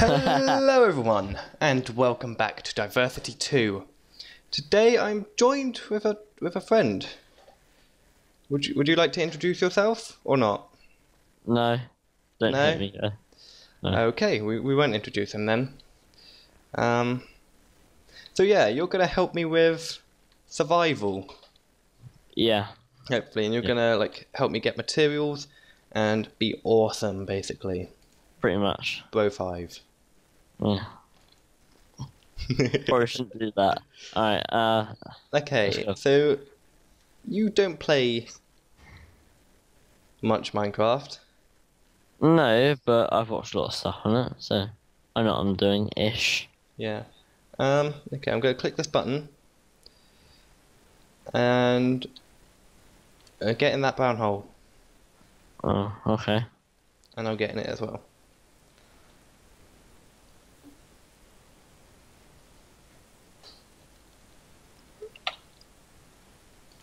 Hello, everyone, and welcome back to Diversity 2. Today I'm joined with a with a friend. Would you would you like to introduce yourself or not? No, don't No? me. No. Okay, we, we won't introduce him then. Um, so yeah, you're gonna help me with survival, Yeah, hopefully, and you're Yeah. gonna like help me get materials and be awesome, basically. pretty much. Bro five. Yeah. Probably shouldn't do that. Alright, uh, Okay, so you don't play much Minecraft. no, but I've watched a lot of stuff on it, so I know what I'm doing ish. Yeah. Um, okay, I'm going to click this button and uh, get in that brown hole, Oh, okay. and I'll get in it as well.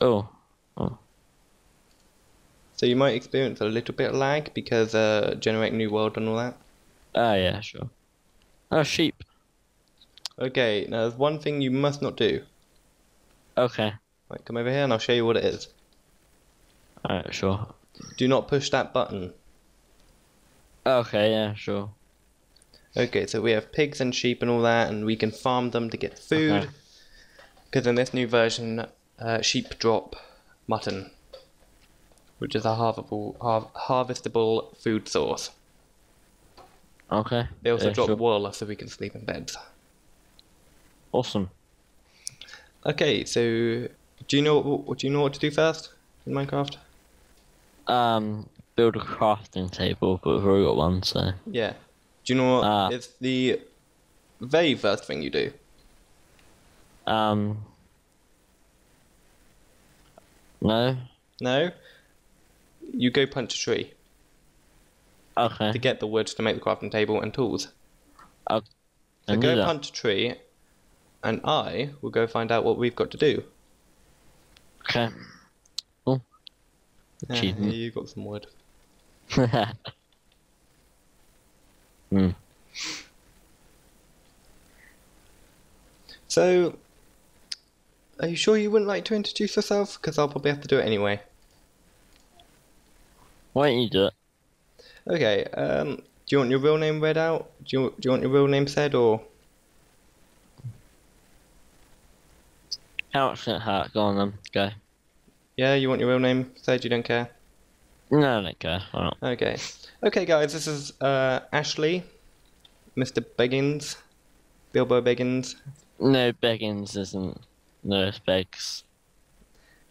Oh, oh. So you might experience a little bit of lag because uh, generating new world and all that. ah, yeah, sure. Oh, sheep. Okay, now there's one thing you must not do. Okay. Right, come over here and I'll show you what it is. Alright, sure. Do not push that button. Okay, yeah, sure. Okay, so we have pigs and sheep and all that, and we can farm them to get food. Okay. Because in this new version, uh, sheep drop mutton, which is a harvestable, har- harvestable food source. Okay. They also yeah, drop sure. wool so we can sleep in beds. Awesome. Okay, so do you know what, do you know what to do first in Minecraft? Um, build a crafting table, but we've already got one, so. Yeah. Do you know what Ah. it's the very first thing you do? Um. No? No. You go punch a tree Okay. to get the wood to make the crafting table and tools. I'll, So go that. punch a tree, and I will go find out what we've got to do. Okay. Cool. Yeah, you got some wood. Hmm. So, are you sure you wouldn't like to introduce yourself? Because I'll probably have to do it anyway. Why don't you do it? Okay. Um, do you want your real name read out? Do you do you want your real name said or? How much can it hurt? Go on then. Go. Yeah, you want your real name said. You don't care. No, I don't care. Why not? Okay. Okay, guys. This is uh Ashley, Mr. Beggins, Bilbo Beggins. No, Beggins isn't. No, Beggs.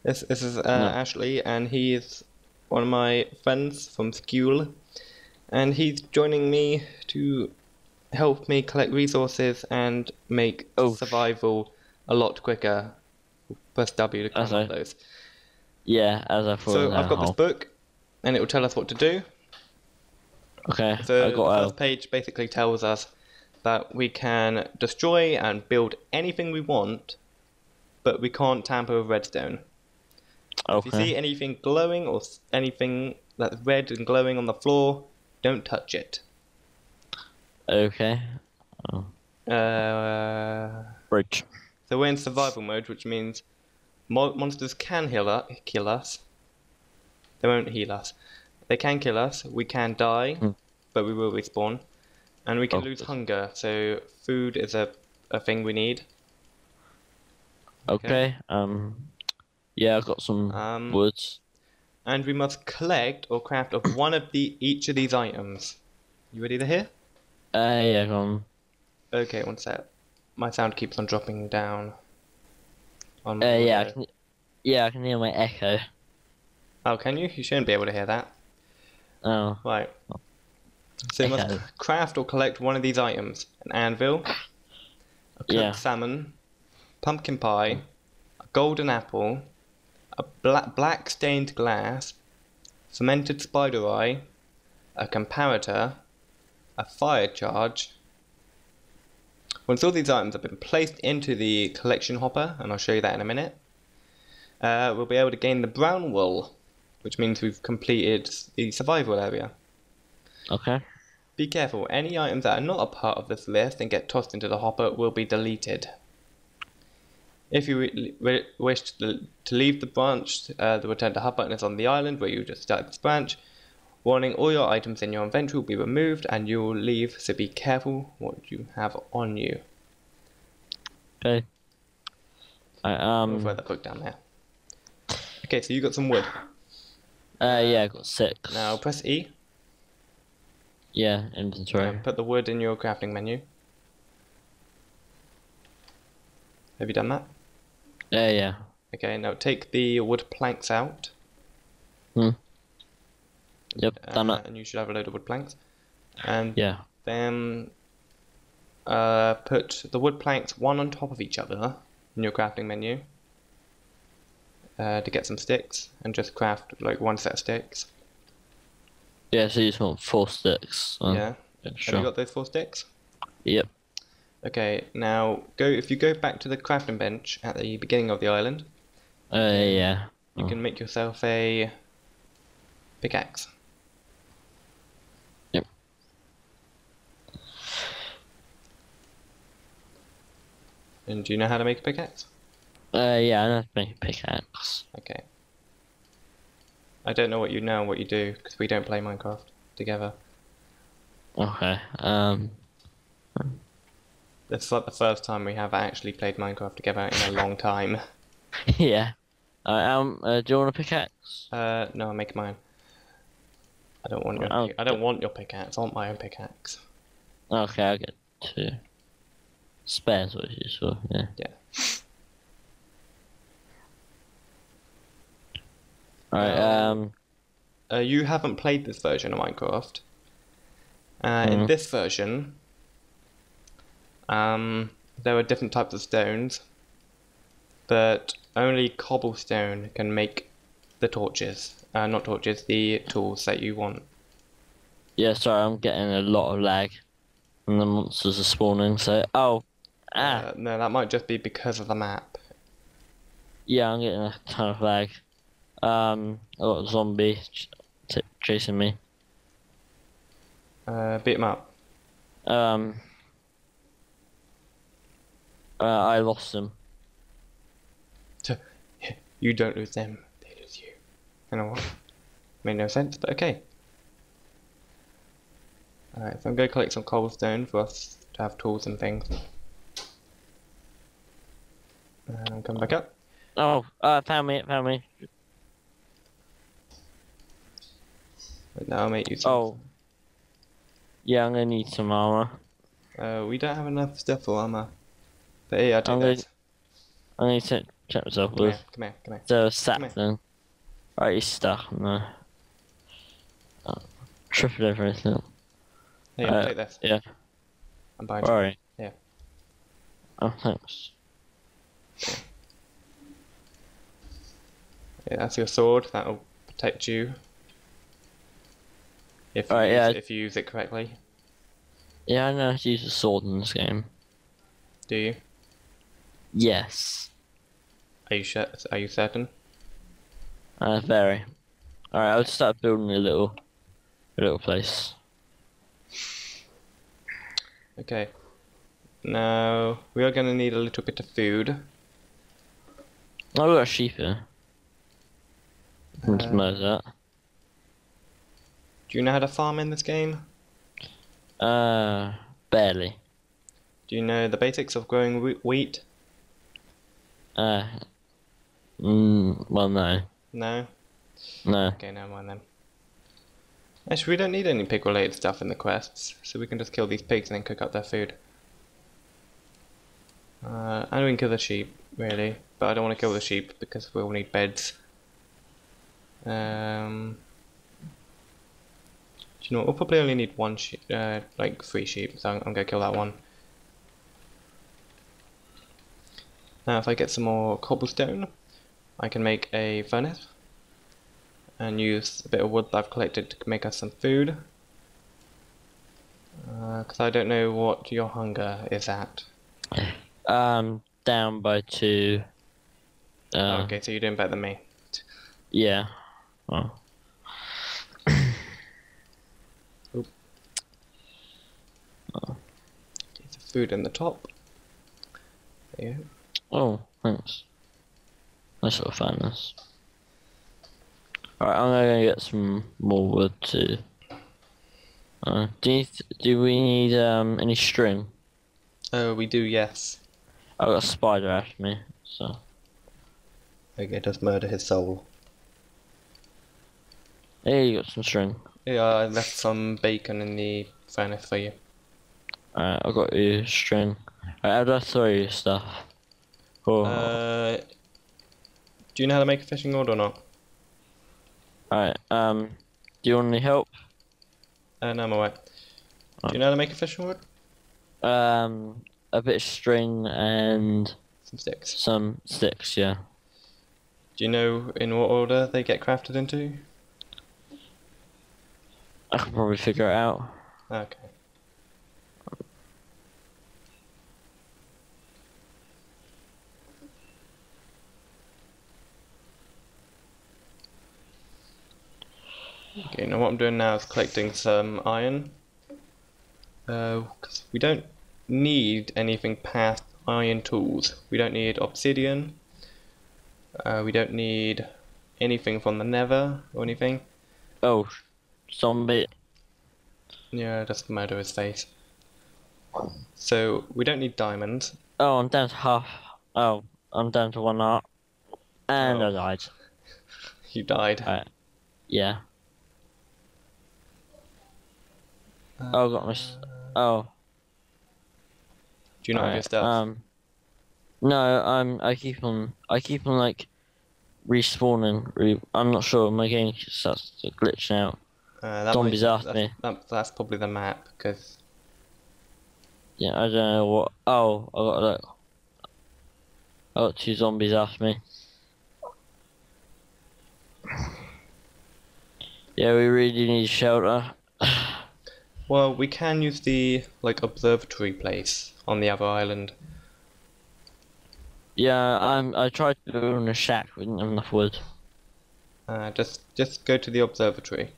This this is uh, No. Ashley, and he is one of my friends from school, and he's joining me to help me collect resources and make Oh. survival a lot quicker. Press W to count right. those. Yeah, as I thought. So I've got this book, and it will tell us what to do. Okay, So I the got first page basically tells us that we can destroy and build anything we want, but we can't tamper with redstone. a. If you see anything glowing or anything that's red and glowing on the floor, don't touch it. Okay. Uh, Bridge. so we're in survival mode, which means mo- monsters can heal kill us. They won't heal us. They can kill us. We can die, Hmm. but we will respawn, and we can Oh. lose hunger. So food is a a thing we need. Okay. Um. Yeah, I've got some Um, wood. And we must collect or craft of one of the each of these items. You ready to hear? Uh, yeah, go on. Okay, one sec. My sound keeps on dropping down. On Uh, yeah, I can. Yeah, I can hear my echo. Oh, can you? You shouldn't be able to hear that. Oh. Right. So you must Echo. c- craft or collect one of these items: an anvil, a cooked Yeah. salmon, pumpkin pie, a golden apple, a black black stained glass, fermented spider eye, a comparator, a fire charge. Once all these items have been placed into the collection hopper, and I'll show you that in a minute, uh, we'll be able to gain the brown wool, which means we've completed the survival area. Okay. Be careful, any items that are not a part of this list and get tossed into the hopper will be deleted. If you wi- wi- wish to, to leave the branch, uh, the return to hub button is on the island where you just started this branch. Warning, all your items in your inventory will be removed and you will leave, so be careful what you have on you. Okay. I'll um. throw that book down there. Okay, so you got some wood. Uh, yeah, I got six. Now press E Yeah, inventory. and put the wood in your crafting menu. Have you done that? Yeah, yeah. Okay, now take the wood planks out. Hmm. Yep, done uh, it. And you should have a load of wood planks. And Yeah. then uh, put the wood planks one on top of each other in your crafting menu uh, to get some sticks and just craft like one set of sticks. Yeah, so you just want four sticks. Uh, yeah. yeah, Have Sure. you got those four sticks? Yep. Okay, now go if you go back to the crafting bench at the beginning of the island, Uh, yeah. you Oh. can make yourself a pickaxe. Yep. And do you know how to make a pickaxe? Uh, yeah, I know how to make a pickaxe. Okay. I don't know what you know and what you do because we don't play Minecraft together. Okay. Um. This is like the first time we have actually played Minecraft together in a long time. yeah. Uh, um. Uh, do you want a pickaxe? Uh, no, I'll make mine. I don't want your. Oh, pic- I don't want your pickaxe. I want my own pickaxe. Okay, I'll get two. Spares what it's used for. Yeah. Yeah. Alright. Uh, Um. Uh, you haven't played this version of Minecraft. Uh, In Mhm. this version, um, there are different types of stones, but only cobblestone can make the torches. Uh, not torches, the tools that you want. Yeah. Sorry, I'm getting a lot of lag. And the monsters are spawning. So. Oh. Ah. Uh, no, that might just be because of the map. Yeah, I'm getting a ton of lag. Um. A zombie ch- chasing me. Uh, beat 'em up. Um. Uh, I lost him. You don't lose them, they lose you. You know what? Made no sense, but okay. Alright, so I'm going to collect some cobblestone for us to have tools and things. And come back up. Oh, uh, found me, found me. But now I'll make you some. Oh. Yeah, I'm gonna need some armor. Uh, we don't have enough stuff for armor. I'll take I'm gonna- this. I need to check myself Come here, with come here, come here. the here. sap then. Right, he's stuck. No. Oh, tripped over anything. Here, Uh, take this. yeah. I'm buying you. Alright. Yeah. Oh, thanks. Yeah, that's your sword. That'll protect you. If you, yeah. it- if you use it correctly. Yeah, I know how to use a sword in this game. Do you? Yes. Are you sure? Are you certain? Uh, very. Alright, I'll just start building a little, a little place. Okay. Now we are going to need a little bit of food. Oh, we got a sheep here. Can just Uh, merge that. Do you know how to farm in this game? Uh, barely. Do you know the basics of growing wheat? Uh, mm, well, no. No. No. Okay, never mind then. Actually, we don't need any pig-related stuff in the quests, so we can just kill these pigs and then cook up their food. Uh, and we can kill the sheep, really, but I don't want to kill the sheep because we'll need beds. Um, do you know what? We'll probably only need one sheep, uh, like three sheep, so I'm, I'm gonna kill that one. Now, if I get some more cobblestone, I can make a furnace and use a bit of wood that I've collected to make us some food. Because I don't know what your hunger is at. Um, down by two. Uh, okay, so you're doing better than me. Yeah. Oh. Get the food in the top. There you go. Oh, thanks. Nice little fatness. Alright, I'm gonna get some more wood too. Uh, do you, do we need um any string? Oh, we do, yes. I got a spider after me, so Okay, just murder his soul. hey, you got some string. Yeah, I left some bacon in the furnace for you. Alright, I got your string. Alright, how do I throw you stuff? Oh, Uh, do you know how to make a fishing rod or not? alright. Um, do you want any help? Uh, no, I'm alright. Do you know how to make a fishing rod? Um, a bit of string and Some sticks. some sticks. Yeah. Do you know in what order they get crafted into? I can probably figure it out. Okay. Okay, now what I'm doing now is collecting some iron. Uh, 'cause we don't need anything past iron tools. We don't need obsidian. Uh, we don't need anything from the nether or anything. Oh, zombie. Yeah, just murder his face. So we don't need diamonds. Oh, I'm down to half. Oh, I'm down to one heart. And Oh. I died. You died. Alright. Yeah. Oh, I got my. Oh. Do you not have your stuff? Um. No, I'm. I keep on. I keep on like respawning. Re, I'm not sure. My game starts to glitch out. Uh, that zombies might- after that's, me. That, that's probably the map because Yeah, I don't know what. Oh, I got look. I got two zombies after me. Yeah, we really need shelter. Well, we can use the like observatory place on the other island. Yeah, I'm. I tried to build a shack, we didn't have enough wood. Uh, just just go to the observatory.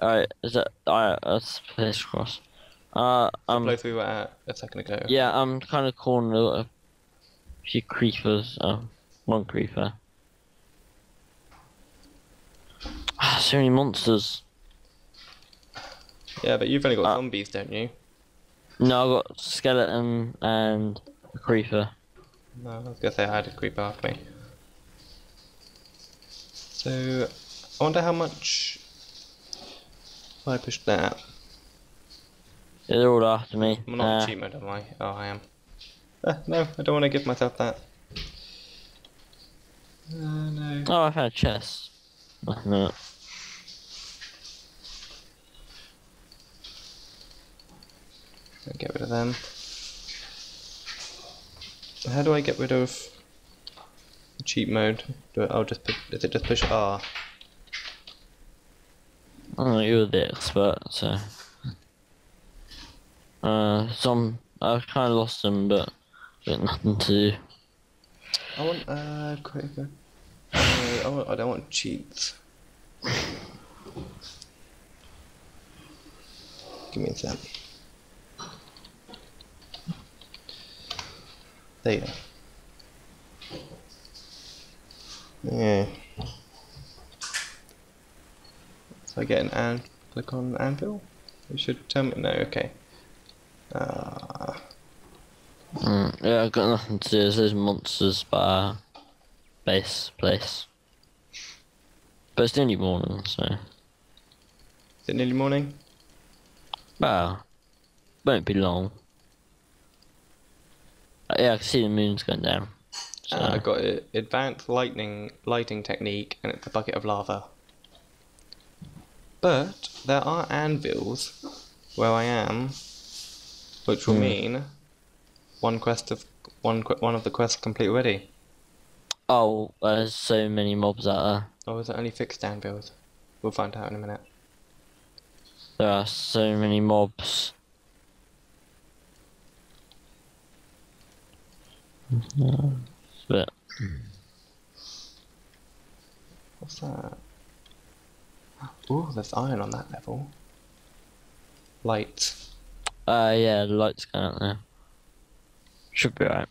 Alright, is that alright? Let's play this across. Uh, um, Place we were at a second ago. yeah, I'm kind of cornered a few creepers. Um, one creeper. Ah, so many monsters. Yeah, but you've only got Uh, zombies, don't you? No, I've got skeleton and a creeper. No, I was gonna say I had a creeper after me. So, I wonder how much. If I push that. Yeah, they're all after me. I'm not Uh, cheat mode, am I? Oh, I am. Uh, no, I don't want to give myself that. Uh, no. oh, I found a chest. Nothing in it. Get rid of them. How do I get rid of cheat mode? Do I, I'll just put, is it just push R? Oh, you're the expert, so. Uh, some. I've kind of lost them, but got nothing to do. I want uh quick. Uh, I, want, I don't want cheats. Give me a sec. There you go. Yeah. So I get an an click on anvil. It should tell me no. Okay. Uh, Mm, yeah, I've got nothing to do. Those monsters by our base place. But it's nearly morning, so. is it nearly morning? Well, won't be long. Uh, yeah, I can see the moon's going down. So, Uh, I got a advanced lightning lighting technique, and it's a bucket of lava. But there are anvils where I am, which will Hmm. mean one quest of one one of the quests complete already. oh, there's so many mobs out there. Oh, is it only fixed anvils? We'll find out in a minute. There are so many mobs. But What's that? Oh, there's iron on that level. Light. Uh, yeah, the lights going out there. Should be right.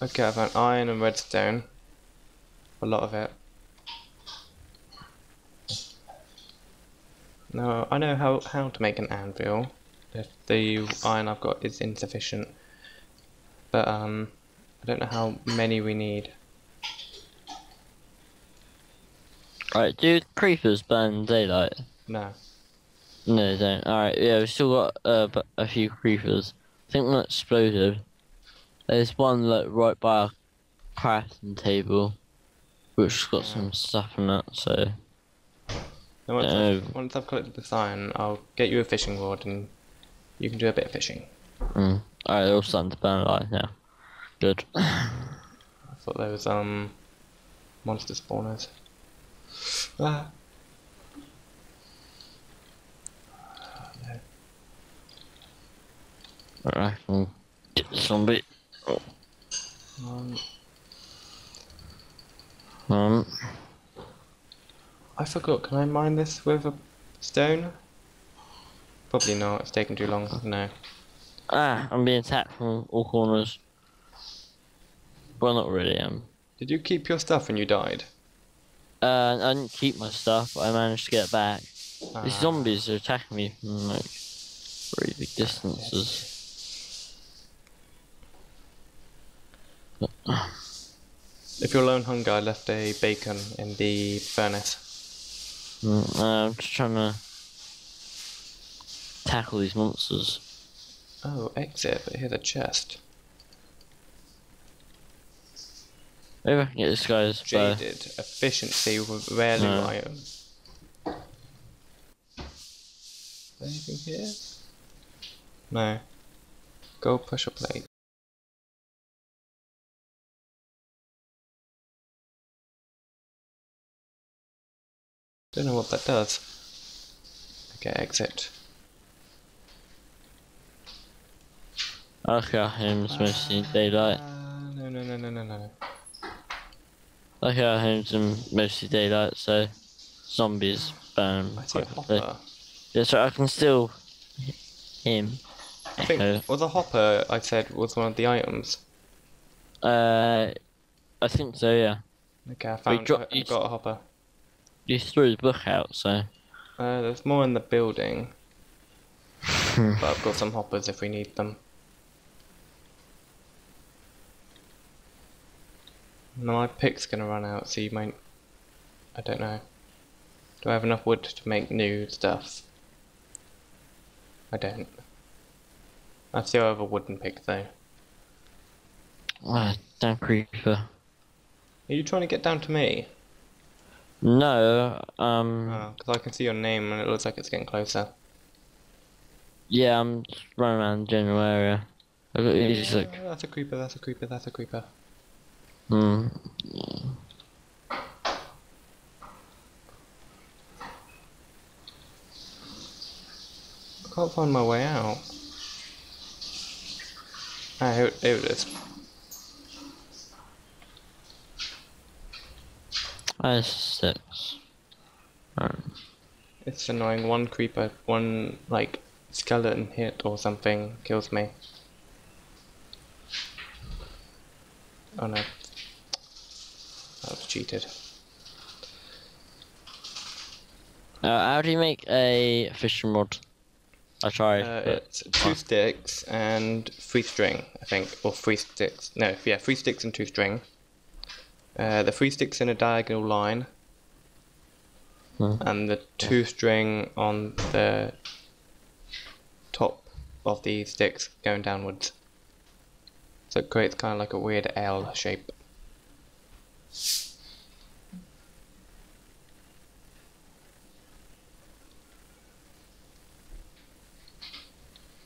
Okay, I found iron and redstone. A lot of it. No, I know how, how to make an anvil. If the iron I've got is insufficient. But, um, I don't know how many we need. Alright, do creepers burn daylight? No. No, they don't. Alright, yeah, we've still got uh, a few creepers. I think one exploded. There's one like right by our crafting table, which got some stuff in it. So once, Uh, I've, once I've collected this iron, I'll get you a fishing rod and you can do a bit of fishing. mm. Alright, they're all starting to burn light now. Good. I thought there was, um, monster spawners. Ah. Alright, I'll get the zombie. Um, Um, I forgot, can I mine this with a stone? Probably not, it's taking too long. No. Ah, I'm being attacked from all corners. Well, not really. Um, Did you keep your stuff when you died? uh, I didn't keep my stuff. I managed to get it back. These Ah, zombies are attacking me from like very big distances. If you're lone hunger, I left a bacon in the furnace. Mm, uh, I'm just trying to tackle these monsters. Oh, exit, but here's a chest. Maybe I can get this guy's. Jaded. Efficiency with rarely No. iron. Anything here? No. Gold pressure plate. Don't know what that does. Okay, exit. Okay, home's mostly daylight. Uh, no, no, no, no, no, no. Okay, our home's in mostly daylight, so zombies burn I see a hopper. Yeah, so I can still him. I think, well, the hopper I said was one of the items. Uh, I think so. Yeah, Okay, I found. dro- I, I you- got a hopper. you threw the book out, so Uh, there's more in the building, but I've got some hoppers if we need them. My pick's gonna run out, so you might. I don't know. Do I have enough wood to make new stuff? I don't. I still have a wooden pick though. ah, damn creeper. Are you trying to get down to me? No, um, Oh, because I can see your name and it looks like it's getting closer. yeah, I'm just running around the general area. Got these like, Oh, that's a creeper, that's a creeper, that's a creeper. Hmm. I can't find my way out. Ah, here, here it is. That's six. Alright. It's annoying. One creeper, one like skeleton hit or something kills me. Oh no. Was cheated. Uh, how do you make a fishing rod? I tried. Uh, it's two sticks and three string, I think, or three sticks. No, yeah, three sticks and two string. Uh, the three sticks in a diagonal line, Hmm. and the two string on the top of the sticks going downwards. So it creates kind of like a weird L shape.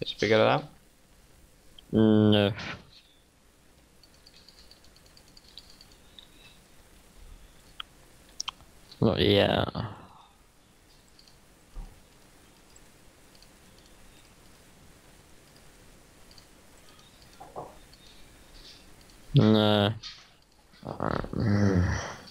Did you figure that out? No. Not yet. No. Alright.